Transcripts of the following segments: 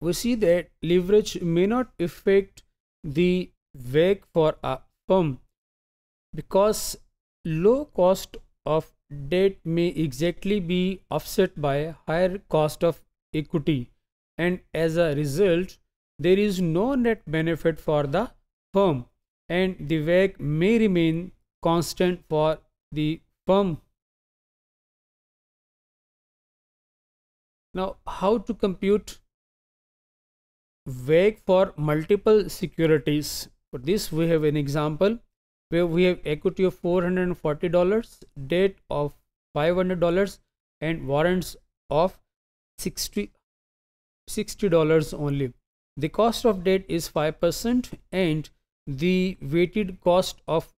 we see that leverage may not affect the WACC for a firm because low cost of debt may exactly be offset by higher cost of equity and as a result there is no net benefit for the firm and the WACC may remain constant for the firm. Now how to compute WACC for multiple securities. For this we have an example where we have equity of $440, debt of $500 and warrants of 60 $60 only. The cost of debt is 5% and the weighted cost of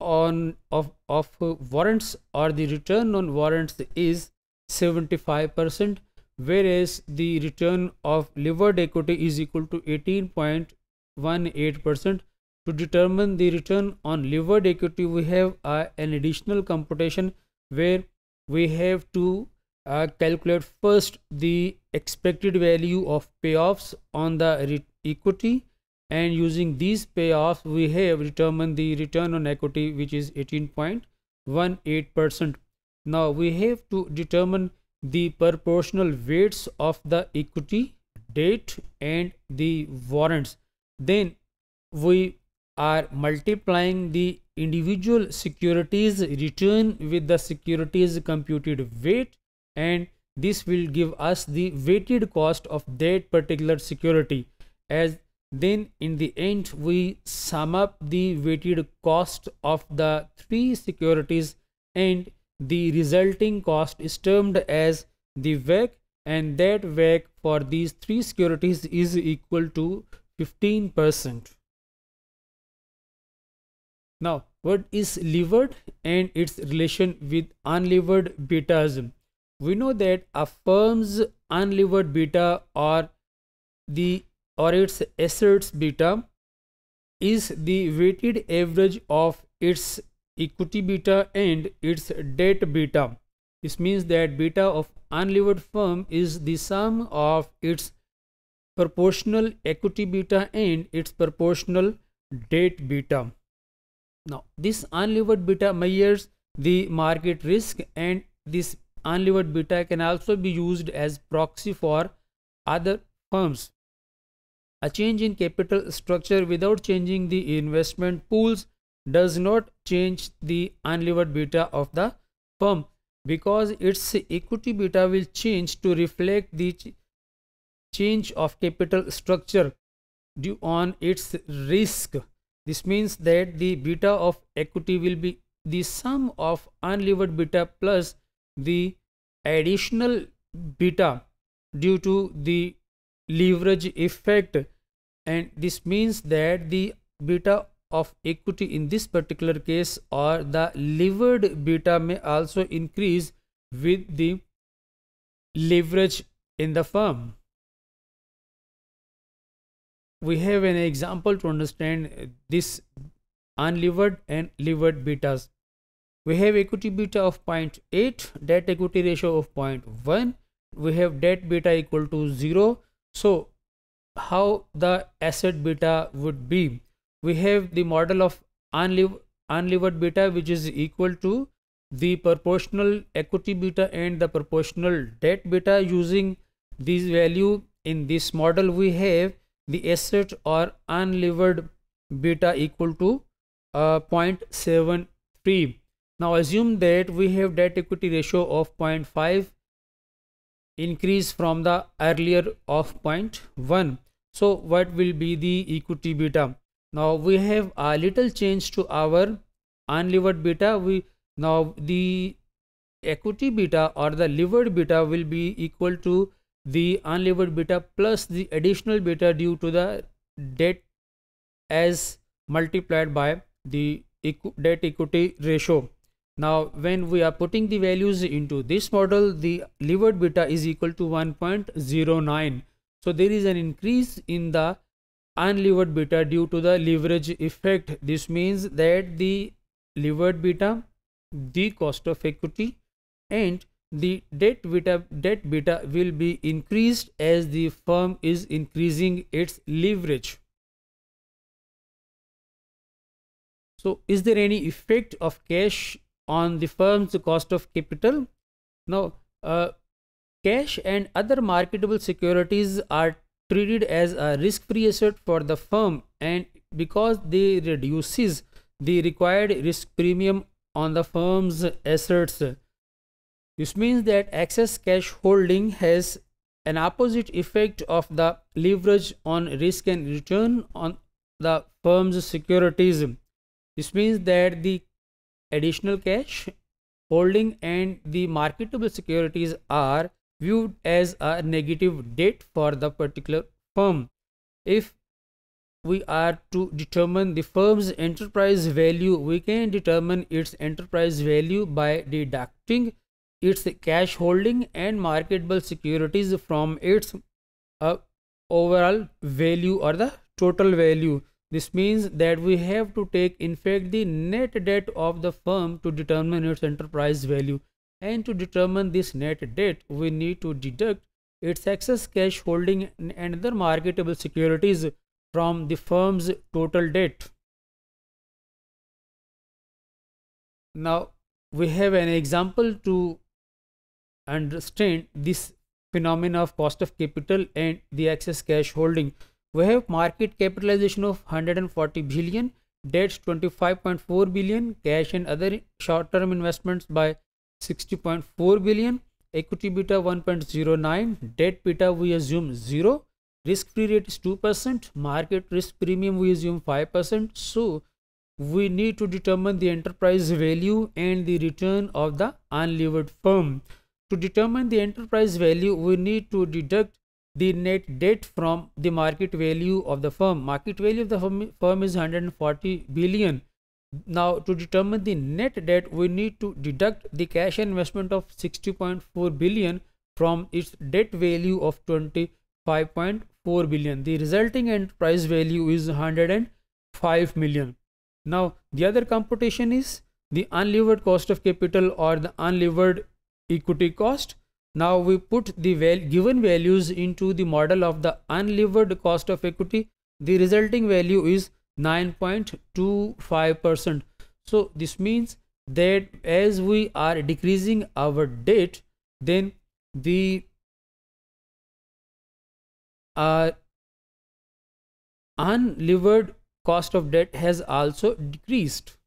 on of of warrants or the return on warrants is 75% whereas the return of levered equity is equal to 18.18% to determine the return on levered equity we have uh, an additional computation where we have to uh, calculate first the expected value of payoffs on the equity. And using these payoffs we have determined the return on equity which is 18.18 percent. Now we have to determine the proportional weights of the equity debt and the warrants. Then we are multiplying the individual securities return with the securities computed weight and this will give us the weighted cost of that particular security. As then in the end we sum up the weighted cost of the three securities and the resulting cost is termed as the WACC and that WACC for these three securities is equal to 15%. Now what is levered and its relation with unlevered betas? We know that a firm's unlevered beta or the or its assets beta is the weighted average of its equity beta and its debt beta. This means that beta of unlevered firm is the sum of its proportional equity beta and its proportional debt beta. Now, this unlevered beta measures the market risk and this unlevered beta can also be used as proxy for other firms. A change in capital structure without changing the investment pools does not change the unlevered beta of the firm because its equity beta will change to reflect the ch change of capital structure due on its risk. This means that the beta of equity will be the sum of unlevered beta plus the additional beta due to the leverage effect and this means that the beta of equity in this particular case or the levered beta may also increase with the leverage in the firm. We have an example to understand this unlevered and levered betas. We have equity beta of 0.8, debt equity ratio of 0.1. We have debt beta equal to 0. So how the asset beta would be we have the model of unlev unlevered beta which is equal to the proportional equity beta and the proportional debt beta using this value. In this model we have the asset or unlevered beta equal to uh, 0.73 now assume that we have debt equity ratio of 0.5 increase from the earlier of 0.1 so what will be the equity beta now we have a little change to our unlevered beta. We now the equity beta or the levered beta will be equal to the unlevered beta plus the additional beta due to the debt as multiplied by the debt equity ratio. Now when we are putting the values into this model the levered beta is equal to 1.09 so there is an increase in the unlevered beta due to the leverage effect. This means that the levered beta, the cost of equity and the debt beta, debt beta will be increased as the firm is increasing its leverage. So, is there any effect of cash on the firm's cost of capital? Now, uh, cash and other marketable securities are treated as a risk-free asset for the firm and because they reduces the required risk premium on the firm's assets. This means that excess cash holding has an opposite effect of the leverage on risk and return on the firm's securities. This means that the additional cash holding and the marketable securities are viewed as a negative debt for the particular firm. If we are to determine the firm's enterprise value, we can determine its enterprise value by deducting its cash holding and marketable securities from its uh, overall value or the total value this means that we have to take in fact the net debt of the firm to determine its enterprise value and to determine this net debt we need to deduct its excess cash holding and other marketable securities from the firm's total debt. Now we have an example to understand this phenomena of cost of capital and the excess cash holding we have market capitalization of 140 billion debts 25.4 billion cash and other short term investments by 60.4 billion equity beta 1.09 debt beta we assume 0 risk free rate is 2% market risk premium we assume 5% so we need to determine the enterprise value and the return of the unlevered firm to determine the enterprise value we need to deduct the net debt from the market value of the firm. Market value of the firm is 140 billion. Now to determine the net debt, we need to deduct the cash investment of 60.4 billion from its debt value of 25.4 billion. The resulting enterprise value is 105 million. Now the other computation is the unlevered cost of capital or the unlevered equity cost now we put the val given values into the model of the unlevered cost of equity. The resulting value is 9.25%. So this means that as we are decreasing our debt, then the uh, unlevered cost of debt has also decreased.